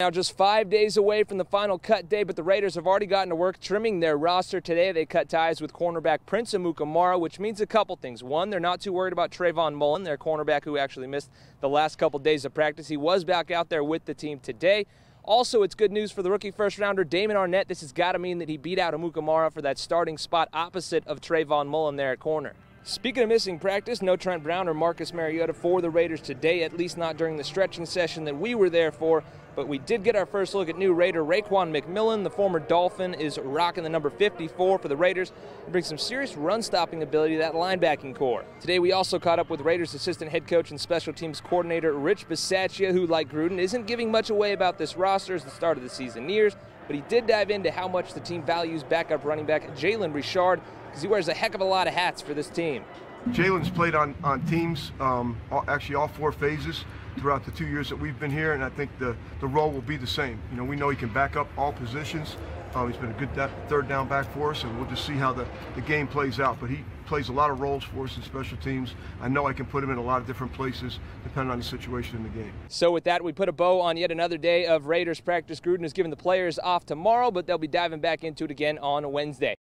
Now just five days away from the final cut day, but the Raiders have already gotten to work trimming their roster. Today they cut ties with cornerback Prince Amukamara, which means a couple things. One, they're not too worried about Trayvon Mullen, their cornerback who actually missed the last couple days of practice. He was back out there with the team today. Also, it's good news for the rookie first rounder, Damon Arnette. This has got to mean that he beat out Amukamara for that starting spot opposite of Trayvon Mullen there at corner. Speaking of missing practice, no Trent Brown or Marcus Mariota for the Raiders today, at least not during the stretching session that we were there for. But we did get our first look at new Raider Raekwon McMillan. The former Dolphin is rocking the number 54 for the Raiders and brings some serious run stopping ability to that linebacking corps. Today we also caught up with Raiders assistant head coach and special teams coordinator Rich Bisaccia, who, like Gruden, isn't giving much away about this roster as the start of the season nears. But he did dive into how much the team values backup running back Jalen Richard because he wears a heck of a lot of hats for this team. Jalen's played on, on teams, um, all, actually all four phases throughout the two years that we've been here, and I think the, the role will be the same. You know, we know he can back up all positions. Um, he's been a good third down back for us, and we'll just see how the, the game plays out. But he plays a lot of roles for us in special teams. I know I can put him in a lot of different places depending on the situation in the game. So with that, we put a bow on yet another day of Raiders practice. Gruden is giving the players off tomorrow, but they'll be diving back into it again on Wednesday.